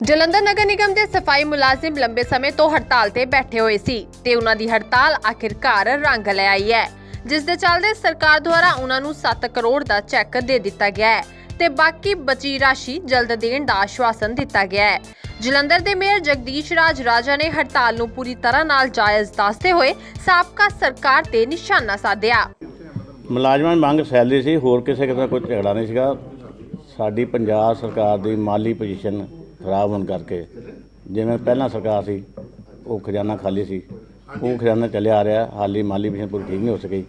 ਜਲੰਧਰ ਨਗਰ ਨਿਗਮ ਦੇ ਸਫ਼ਾਈ ਮੁਲਾਜ਼ਮ ਲੰਬੇ ਸਮੇਂ ਤੋਂ ਹੜਤਾਲ ਤੇ ਬੈਠੇ ਹੋਏ ਸੀ ਤੇ ਉਹਨਾਂ ਦੀ ਹੜਤਾਲ ਆਖਿਰਕਾਰ ਰੰਗ ਲੈ ਆਈ ਹੈ, ਜਿਸ ਦੇ ਚੱਲਦੇ ਸਰਕਾਰ ਦੁਆਰਾ ਉਹਨਾਂ ਨੂੰ 7 ਕਰੋੜ ਦਾ ਚੈੱਕ ਦੇ ਦਿੱਤਾ ਗਿਆ ਹੈ ਤੇ ਬਾਕੀ ਬਚੀ ਰਾਸ਼ੀ ਜਲਦ ਦੇਣ ਦਾ ਆਸ਼ਵਾਸਨ ਦਿੱਤਾ ਗਿਆ ਹੈ। ਜਲੰਧਰ ਦੇ ਮੇਅਰ ਜਗਦੀਸ਼ ਰਾਜ ਰਾਜਾ ਨੇ ਹੜਤਾਲ ਨੂੰ ਪੂਰੀ ਤਰ੍ਹਾਂ ਨਾਲ ਜਾਇਜ਼ ਦੱਸਦੇ ਹੋਏ ਸਾਬਕਾ ਸਰਕਾਰ ਤੇ ਨਿਸ਼ਾਨਾ ਸਾਧਿਆ। ਮੁਲਾਜ਼ਮਾਂ ਦੀ ਮੰਗ ਸੈਲਰੀ ਸੀ, ਹੋਰ ਕਿਸੇ ਕਿਸਮ ਕੋਈ ਝਗੜਾ ਨਹੀਂ ਸੀਗਾ। ਸਾਡੀ ਪੰਜਾਬ ਸਰਕਾਰ ਦੀ ਮਾਲੀ ਪੋਜੀਸ਼ਨ ਖਰਾਬ ਹੋਣ ਕਰਕੇ, ਜਿਵੇਂ ਪਹਿਲਾਂ ਸਰਕਾਰ ਸੀ, ਉਹ ਖਜ਼ਾਨਾ ਖਾਲੀ ਸੀ, ਉਹ ਖਜ਼ਾਨਾ ਚੱਲਿਆ ਆ ਰਿਹਾ, ਹਾਲੀ ਮਾਲੀ ਪੋਜੀਸ਼ਨ ਪੂਰੀ ਠੀਕ ਨਹੀਂ ਹੋ ਸਕੀ।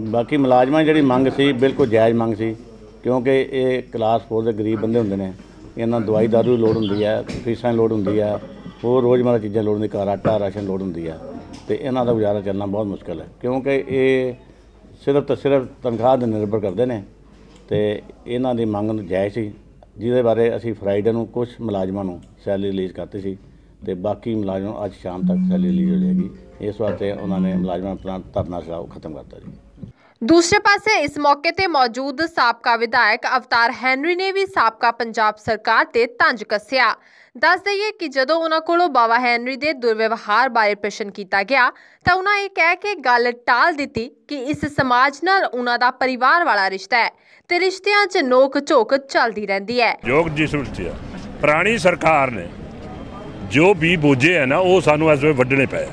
ਬਾਕੀ ਮੁਲਾਜ਼ਮਾਂ ਦੀ ਜਿਹੜੀ ਮੰਗ ਸੀ, ਬਿਲਕੁਲ ਜਾਇਜ਼ ਮੰਗ ਸੀ, ਕਿਉਂਕਿ ਇਹ ਕਲਾਸ 4 ਦੇ ਗਰੀਬ ਬੰਦੇ ਹੁੰਦੇ ਨੇ, ਇਹਨਾਂ ਨੂੰ ਦਵਾਈ ਦਾਰੂ ਦੀ ਲੋੜ ਹੁੰਦੀ ਹੈ ਫੀਸਾਂ ਦੀ ਲੋੜ ਹੁੰਦੀ ਹੈ ਹੋਰ ਰੋਜ਼ਮਰਰਾ ਚੀਜ਼ਾਂ ਲੋੜ ਹੁੰਦੀ, ਘਰ ਆਟਾ, ਰਾਸ਼ਨ ਲੋੜ ਹੁੰਦੀ ਹੈ ਤੇ ਇਹਨਾਂ ਦਾ ਗੁਜ਼ਾਰਾ ਚੱਲਣਾ ਬਹੁਤ ਮੁਸ਼ਕਲ ਹੈ, ਕਿਉਂਕਿ ਇਹ ਸਿਰਫ ਤੇ ਸਿਰਫ ਤਨਖਾਹ ਤੇ ਨਿਰਭਰ ਕਰਦੇ ਨੇ, ਤੇ ਇਹਨਾਂ ਦੀ ਮੰਗ ਨੂੰ ਜਾਇਜ਼ ਸੀ। ਜਿਹਦੇ ਬਾਰੇ ਅਸੀਂ ਫਰਾਈਡੇ ਨੂੰ ਕੁਝ ਮੁਲਾਜ਼ਮਾਂ ਨੂੰ ਸੈਲਰੀ ਰਿਲੀਜ਼ ਕਰਤੀ ਸੀ ਤੇ ਬਾਕੀ ਮੁਲਾਜ਼ਮਾਂ ਨੂੰ ਅੱਜ ਸ਼ਾਮ ਤੱਕ ਸੈਲਰੀ ਰਿਲੀਜ਼ ਹੋ ਜਾਏਗੀ। ਇਸ ਵਾਸਤੇ ਉਹਨਾਂ ਨੇ ਮੁਲਾਜ਼ਮਾਂ ਆਪਣਾ ਧਰਨਾ ਜਿਹੜਾ ਉਹ ਖਤਮ ਕਰਤਾ ਜੀ। ਦੂਸਰੇ ਪਾਸੇ ਇਸ ਮੌਕੇ ਤੇ ਮੌਜੂਦ ਸਾਬਕਾ ਵਿਧਾਇਕ ਅਵਤਾਰ ਹੈਨਰੀ ਨੇ ਵੀ ਸਾਬਕਾ ਪੰਜਾਬ ਸਰਕਾਰ ਤੇ ਤੰਜ ਕੱਸਿਆ। ਦੱਸ ਦਈਏ ਕਿ ਜਦੋਂ ਉਹਨਾਂ ਕੋਲੋਂ ਬਾਬਾ ਹੈਨਰੀ ਦੇ ਦੁਰਵਿਵਹਾਰ ਬਾਰੇ ਪ੍ਰਸ਼ਨ ਕੀਤਾ ਗਿਆ, ਤਾਂ ਉਹਨਾਂ ਇਹ ਕਹਿ ਕੇ ਗੱਲ ਟਾਲ ਦਿੱਤੀ ਕਿ ਇਸ ਸਮਾਜ ਨਾਲ ਉਹਨਾਂ ਦਾ ਪਰਿਵਾਰ ਵਾਲਾ ਰਿਸ਼ਤਾ ਹੈ ਤੇ ਰਿਸ਼ਤਿਆਂ 'ਚ ਨੋਕ ਝੋਕ ਚੱਲਦੀ ਰਹਿੰਦੀ ਹੈ। ਯੋਗ ਜਿਸ ਵਿੱਚ ਪੁਰਾਣੀ ਸਰਕਾਰ ਨੇ ਜੋ ਵੀ ਬੋਝੇ ਆ ਨਾ, ਉਹ ਸਾਨੂੰ ਇਸ ਵੱਢਣੇ ਪਏ।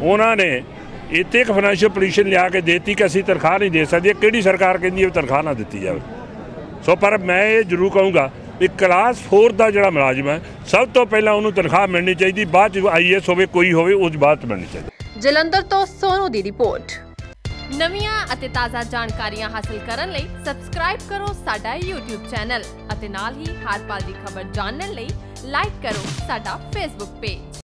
ਉਹਨਾਂ ਨੇ ਇੱਥੇ ਇੱਕ ਫਾਈਨੈਂਸ਼ੀਅਲ ਪੋਜੀਸ਼ਨ ਲਿਆ ਕੇ ਦੇਤੀ ਕਿ ਅਸੀਂ ਤਨਖਾਹ ਨਹੀਂ ਦੇ ਸਕਦੇ। ਕਿਹੜੀ ਸਰਕਾਰ ਕਹਿੰਦੀ ਹੈ ਤਨਖਾਹ ਨਾ ਦਿੱਤੀ ਜਾਵੇ? ਸੋ ਪਰ ਮੈਂ ਇਹ ਜ਼ਰੂਰ ਕਹੂੰਗਾ ਵੀ ਕਲਾਸ 4 ਦਾ ਜਿਹੜਾ ਮੁਲਾਜ਼ਮ ਹੈ ਸਭ ਤੋਂ ਪਹਿਲਾਂ ਉਹਨੂੰ ਤਨਖਾਹ ਮਿਲਣੀ ਚਾਹੀਦੀ ਬਾਅਦ ਚ ਆਈਐਸ ਹੋਵੇ ਕੋਈ ਹੋਵੇ ਉਸ ਬਾਅਦ ਮਿਲਣੀ ਚਾਹੀਦੀ। ਜਲੰਧਰ ਤੋਂ ਸੋਨੂ ਦੀ ਰਿਪੋਰਟ। ਨਵੀਆਂ ਅਤੇ ਤਾਜ਼ਾ ਜਾਣਕਾਰੀਆਂ ਹਾਸਲ ਕਰਨ ਲਈ ਸਬਸਕ੍ਰਾਈਬ ਕਰੋ ਸਾਡਾ YouTube ਚੈਨਲ ਅਤੇ ਨਾਲ ਹੀ ਹਰ ਪਲ ਦੀ ਖਬਰ ਜਾਣਨ ਲਈ ਲਾਈਕ ਕਰੋ ਸਾਡਾ Facebook ਪੇਜ